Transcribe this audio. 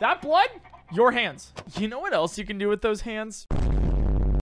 That blood? Your hands. You know what else you can do with those hands?